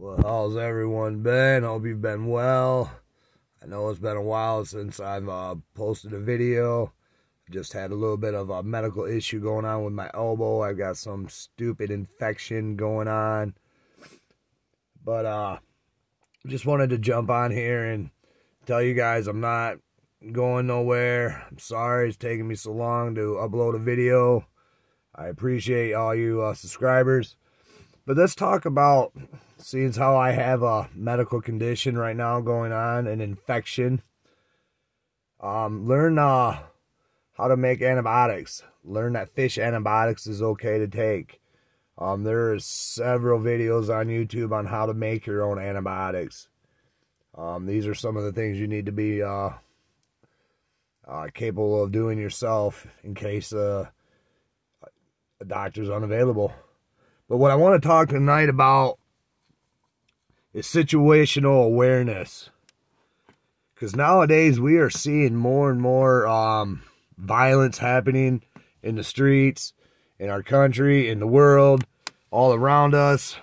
Well, how's everyone been? Hope you've been well. I know it's been a while since I've uh, posted a video. Just had a little bit of a medical issue going on with my elbow. I've got some stupid infection going on. But uh just wanted to jump on here and tell you guys I'm not going nowhere. I'm sorry it's taking me so long to upload a video. I appreciate all you uh, subscribers. But let's talk about seeing how I have a medical condition right now going on, an infection. Um, learn uh, how to make antibiotics. Learn that fish antibiotics is okay to take. Um, there are several videos on YouTube on how to make your own antibiotics. Um, these are some of the things you need to be uh, uh, capable of doing yourself in case uh, a doctor's unavailable. But what I want to talk tonight about is situational awareness. Because nowadays we are seeing more and more um, violence happening in the streets, in our country, in the world, all around us.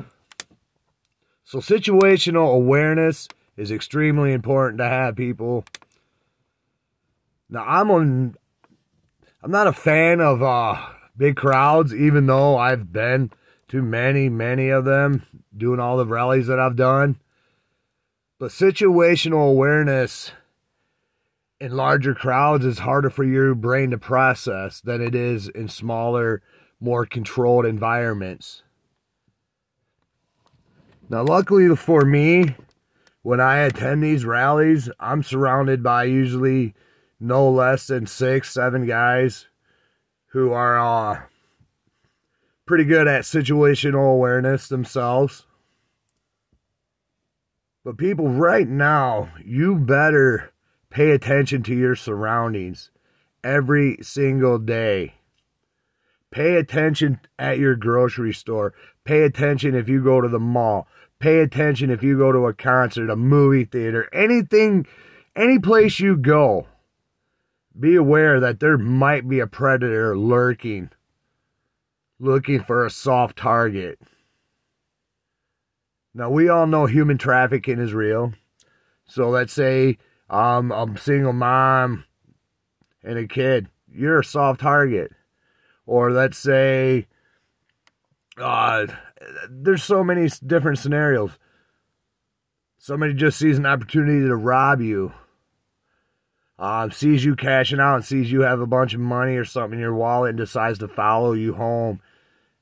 So situational awareness is extremely important to have people. Now I'm on I'm not a fan of uh big crowds even though I've been too many, many of them, doing all the rallies that I've done. But situational awareness in larger crowds is harder for your brain to process than it is in smaller, more controlled environments. Now, luckily for me, when I attend these rallies, I'm surrounded by usually no less than six, seven guys who are uh, pretty good at situational awareness themselves. But people, right now, you better pay attention to your surroundings every single day. Pay attention at your grocery store. Pay attention if you go to the mall. Pay attention if you go to a concert, a movie theater, anything, any place you go. Be aware that there might be a predator lurking looking for a soft target. Now, we all know human trafficking is real. So let's say um, I'm seeing a single mom and a kid, you're a soft target. Or let's say uh, there's so many different scenarios. Somebody just sees an opportunity to rob you. Um, sees you cashing out and sees you have a bunch of money or something in your wallet and decides to follow you home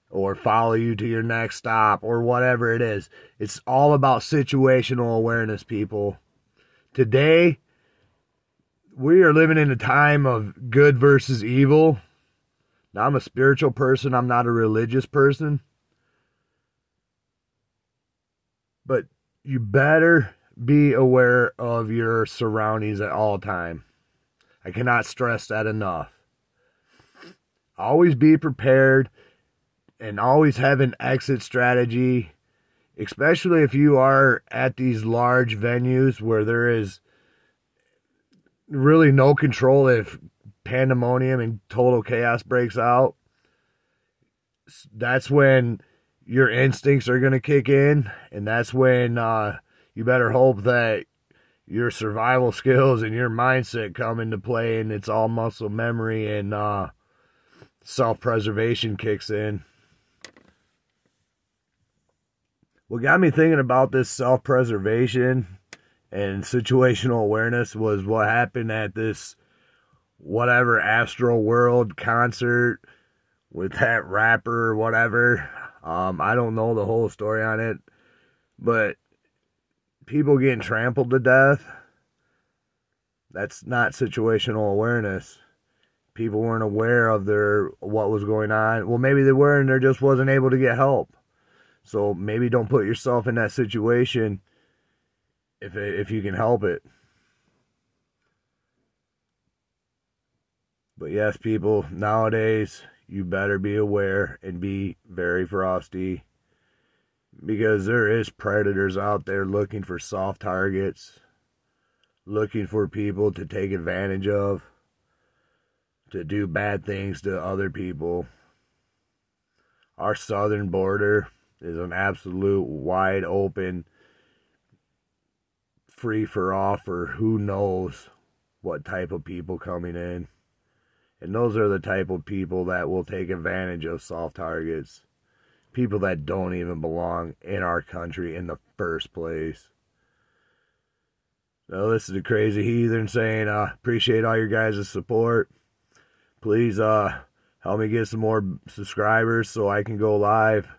or follow you to your next stop or whatever it is. It's all about situational awareness, people. Today, we are living in a time of good versus evil. Now, I'm a spiritual person, I'm not a religious person. But you better be aware of your surroundings at all time. I cannot stress that enough. Always be prepared and always have an exit strategy, especially if you are at these large venues where there is really no control if pandemonium and total chaos breaks out. That's when your instincts are going to kick in, and that's when uh, you better hope that your survival skills and your mindset come into play, and it's all muscle memory and uh, self preservation kicks in. What got me thinking about this self preservation and situational awareness was what happened at this whatever Astroworld concert with that rapper or whatever. Um, I don't know the whole story on it, but people getting trampled to death. That's not situational awareness. People weren't aware of their what was going on. Well, maybe they were and they just wasn't able to get help. So maybe don't put yourself in that situation if if you can help it. But yes, people, nowadays you better be aware and be very frosty because there is predators out there looking for soft targets, looking for people to take advantage of, to do bad things to other people. Our southern border is an absolute wide open free for all for who knows what type of people coming in. And those are the type of people that will take advantage of soft targets. People that don't even belong in our country in the first place. So this is a crazy heathen saying, uh, appreciate all your guys' support. Please uh help me get some more subscribers so I can go live.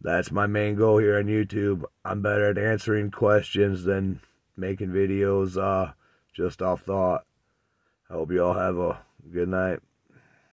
That's my main goal here on YouTube. I'm better at answering questions than making videos uh just off thought. I hope you all have a good night.